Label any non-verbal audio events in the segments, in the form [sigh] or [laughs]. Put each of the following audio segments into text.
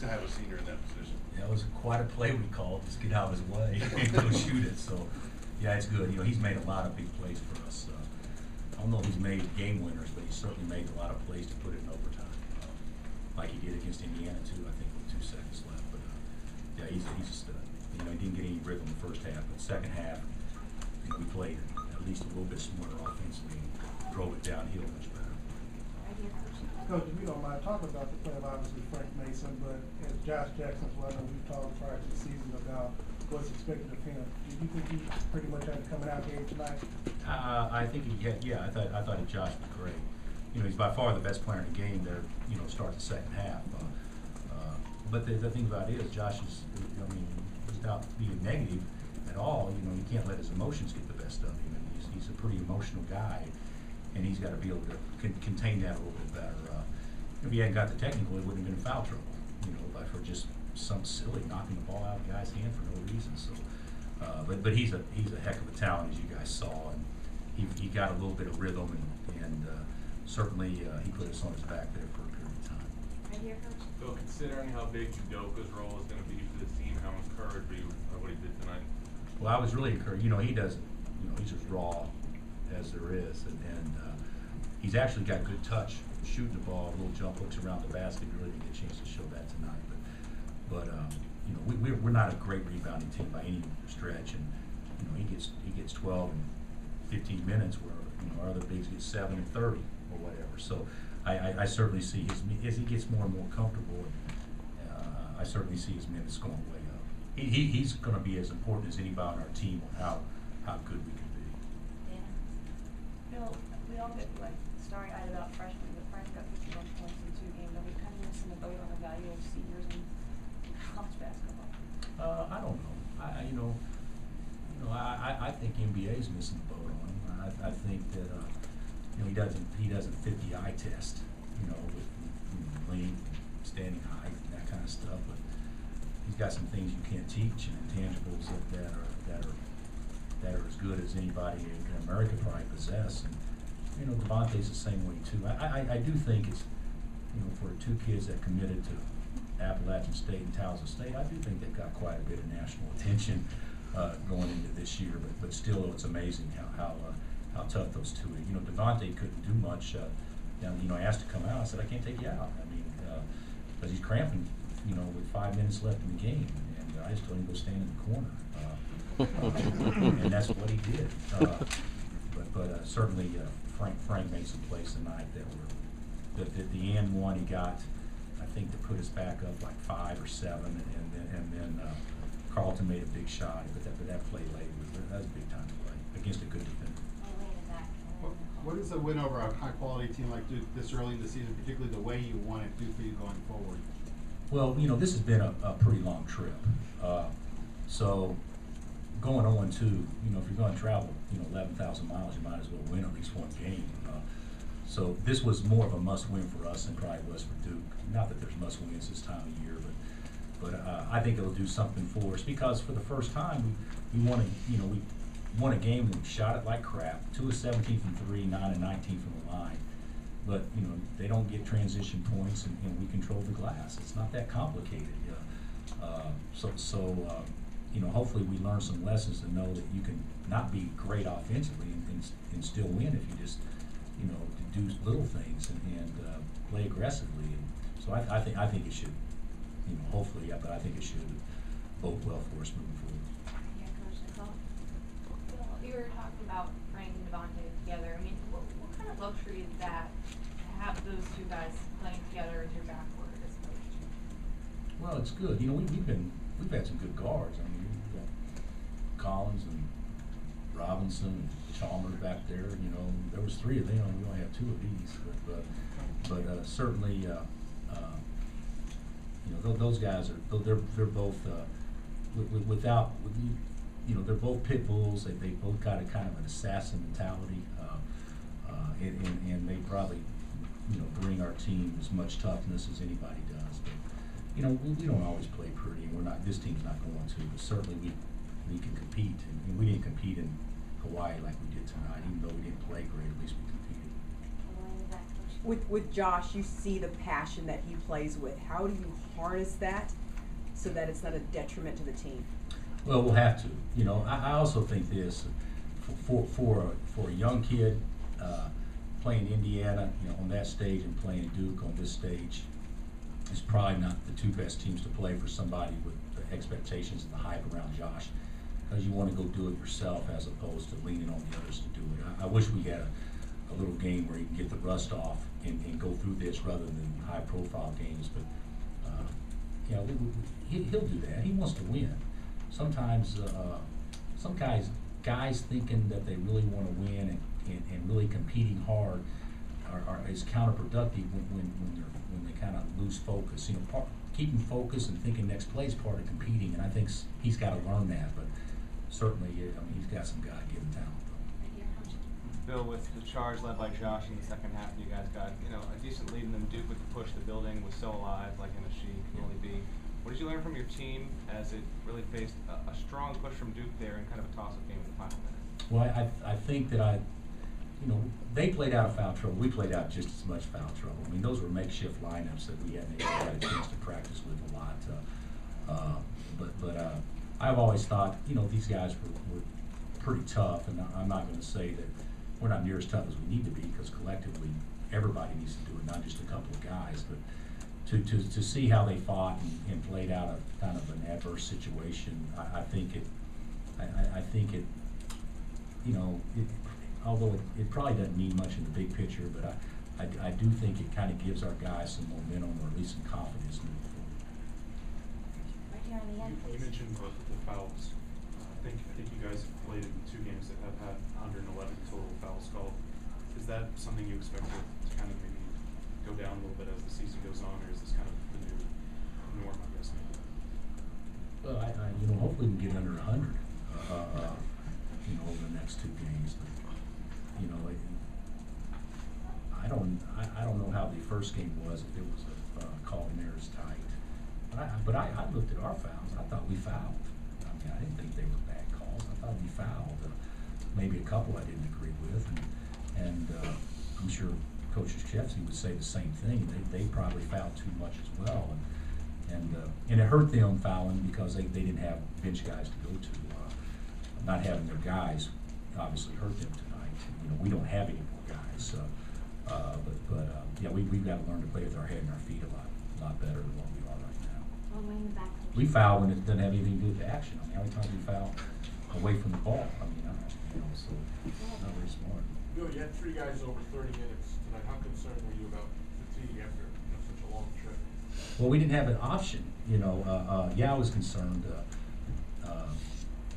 to have a senior in that position? That was quite a play we called, just get out of his way [laughs] and go shoot it, so, yeah, it's good, you know, he's made a lot of big plays for us. Uh, I don't know if he's made game winners, but he's certainly made a lot of plays to put it in overtime, uh, like he did against Indiana too, I think with two seconds left, but, uh, yeah, he's, he's just, uh, you know, he didn't get any rhythm in the first half, but second half, you know, we played at least a little bit smarter offensively and drove it downhill much better. Coach. If you don't mind, talk about the play of obviously Frank Mason, but as Josh Jackson's well, we've talked prior to the season about what's expected of him. Do you think he pretty much had a coming out game tonight? Uh, I think he had, yeah, I thought, I thought Josh was great. You know, he's by far the best player in the game there, you know, start the second half. Uh, uh, But the, the thing about it is Josh is, I mean, without being negative at all, you know, you can't let his emotions get the best of him. And he's, he's a pretty emotional guy, and he's gotta be able to con- contain that a little bit better. Uh, If he hadn't got the technical, he wouldn't have been in foul trouble, you know, but for just some silly knocking the ball out of the guy's hand for no reason, so. Uh, but, but he's a, he's a heck of a talent, as you guys saw, and he, he got a little bit of rhythm and, and, uh, certainly, uh, he put us on his back there for a period of time. Right here, Coach. So considering how big Udoka's role is gonna be for this team, how encouraged were you by what he did tonight? Well, I was really encouraged, you know, he doesn't, you know, he's as raw as there is, and, and, uh, he's actually got good touch, shooting the ball, little jump hooks around the basket, really didn't get a chance to show that tonight, but, but, um, you know, we, we're, we're not a great rebounding team by any stretch, and, you know, he gets, he gets twelve and fifteen minutes, where, you know, our other bigs get seven and thirty, or whatever, so I, I, I certainly see his, as he gets more and more comfortable, uh, I certainly see his minutes going way up. He, he, he's gonna be as important as anybody on our team on how, how good we can. Bill, we all get like starry-eyed about freshmen, but Frank got fifty-one points in two games. Are we kind of missing the boat on the value of seniors in college basketball? Uh, I don't know. I, you know, you know, I, I, think NBA's missing the boat on him. I, I think that, uh, you know, he doesn't, he doesn't fit the eye test, you know, with, know, length, standing height, and that kind of stuff, but he's got some things you can't teach and intangibles that, that are, that are, as good as anybody in America probably possess, and, you know, Devonte's the same way too. I, I, I do think it's, you know, for two kids that committed to Appalachian State and Towson State, I do think they've got quite a bit of national [laughs] attention uh, going into this year. But, but still, it's amazing how how, uh, how tough those two. are. You know, Devontae couldn't do much. Uh, and, you know, I asked to come out. I said, I can't take you out. I mean, because he's cramping. You know, with five minutes left in the game, and I just told him to go stand in the corner. Uh, and that's what he did. Uh, but but uh, certainly, uh, Frank Frank made some plays tonight that were that at the end one he got, I think to put us back up like five or seven, and, and then and then uh, Carlton made a big shot, but that but that play late was that was a big time play against a good defender. What, what does a win over a high-quality team like Duke this early in the season, particularly the way you want it, do for you going forward? Well, you know, this has been a, a pretty long trip. Uh, so going on to, you know, if you're going to travel, you know, 11,000 miles, you might as well win at least one game. Uh, so this was more of a must-win for us than probably was for Duke. Not that there's must-wins this time of year, but but uh, I think it'll do something for us because for the first time we, we won a, you know, we won a game and we shot it like crap. Two of 17 from three, nine and 19 from the line. But, you know, they don't get transition points and, and we control the glass. It's not that complicated. Uh, uh, so, so, uh, you know, hopefully we learn some lessons to know that you can not be great offensively and, and, and still win if you just, you know, do little things and, and, uh, play aggressively. And so I, I think, I think it should, you know, hopefully, yeah, but I think it should bode well for us moving forward. Here, Coach Nicole. Bill, you were talking about Frank and Devonte together. I mean, what, what kind of luxury is that to have those two guys playing together as your backcourt as coach? Well, it's good. You know, we, we've been, we've had some good guards. I mean, we've got Collins and Robinson and Chalmers back there, you know, there was three of them, we only have two of these, but, but, but, uh, certainly, uh, uh, you know, tho- those guys are, they're, they're both, uh, wi- wi- without, you, know, they're both pit bulls, they, they both got a kind of an assassin mentality, uh, uh, and, and, and they probably, you know, bring our team as much toughness as anybody you know, we, we don't always play pretty, and we're not, this team's not going to, but certainly we, we can compete, and, we didn't compete in Hawaii like we did tonight, even though we didn't play great, at least we competed. Eileen and Zach, Coach. with, with Josh, you see the passion that he plays with. How do you harness that so that it's not a detriment to the team? Well, we'll have to. You know, I, I also think this for for a, for a young kid uh, playing Indiana, you know, on that stage and playing Duke on this stage is probably not the two best teams to play for somebody with the expectations and the hype around Josh, because you want to go do it yourself as opposed to leaning on the others to do it. I, I wish we had a, a little game where you can get the rust off and, and go through this rather than high profile games, but. Uh, you know, we, he, he'll do that. He wants to win. Sometimes, uh, some guys, guys thinking that they really want to win and, and, and really competing hard are, are is counterproductive when, when, when they're when they kind of lose focus. You know, part, keeping focus and thinking next play is part of competing, and I think he's got to learn that. But certainly, I mean, he's got some God-given talent. Though. Right here, Coach. Bill, with the charge led by Josh in the second half, you guys got, you know, a decent lead and then Duke with the push, the building was so alive, like MSG can only be. What did you learn from your team as it really faced a, a strong push from Duke there and kind of a toss-up game in the final minute? Well, I, I think that I, you know, they played out of foul trouble. We played out just as much foul trouble. I mean, those were makeshift lineups that we hadn't had a chance to practice with a lot. Uh, uh, but but uh, I've always thought, you know, these guys were, were pretty tough, and I'm not going to say that we're not near as tough as we need to be because collectively everybody needs to do it, not just a couple of guys. But to, to, to see how they fought and, and played out a kind of an adverse situation, I, I think it, I, I think it, you know, it, although it, it probably doesn't mean much in the big picture, but I, I, I do think it kind of gives our guys some momentum or at least some confidence moving forward. Right here on the end, You- please. You mentioned the, the fouls. Uh, I think, I think you guys have played in two games that have had hundred and eleven total fouls called. Is that something you expect to, to kind of maybe go down a little bit as the season goes on, or is this kind of the new norm, I guess? Well, I, I, you know, hopefully we can get under hundred, uh, uh, you know, over the next two games, but, you know, it, I don't, I, I don't know how the first game was, if it was a, uh, there as tight. But I, but I, I looked at our fouls, I thought we fouled. I mean, I didn't think they were bad calls, I thought we fouled, uh, maybe a couple I didn't agree with, and, and, uh, I'm sure Coach Krzyzewski would say the same thing, they, they probably fouled too much as well, and, and, uh, and it hurt them fouling because they, they didn't have bench guys to go to. Uh, Not having their guys obviously hurt them tonight. You know, we don't have any more guys, so, uh, but, but, uh, yeah, we, we've got to learn to play with our head and our feet a lot, lot better than what we are right now. All the way in the back. We foul when it doesn't have anything to do with the action. I mean, how many times we foul away from the ball? I mean, I, you know, so, not very smart. Bill, you had three guys over thirty minutes tonight. How concerned were you about fatigue after, you know, such a long trip? Well, we didn't have an option, you know, uh, uh, yeah, I was concerned, uh, uh,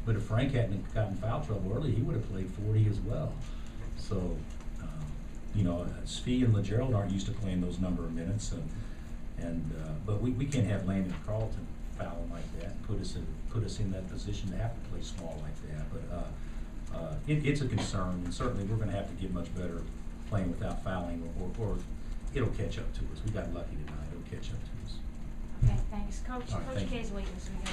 but if Frank hadn't gotten foul trouble early, he would have played forty as well. So, um, you know, Svi and Lagerald aren't used to playing those number of minutes and, and, uh, but we, we can't have Landen Carlton fouling like that, and put us in, put us in that position to have to play small like that, but, uh, uh, it, it's a concern, and certainly we're gonna have to get much better playing without fouling, or, or it'll catch up to us. We got lucky tonight, it'll catch up to us. Okay, thanks. Coach, right, Coach thank. K's waiting, so we gotta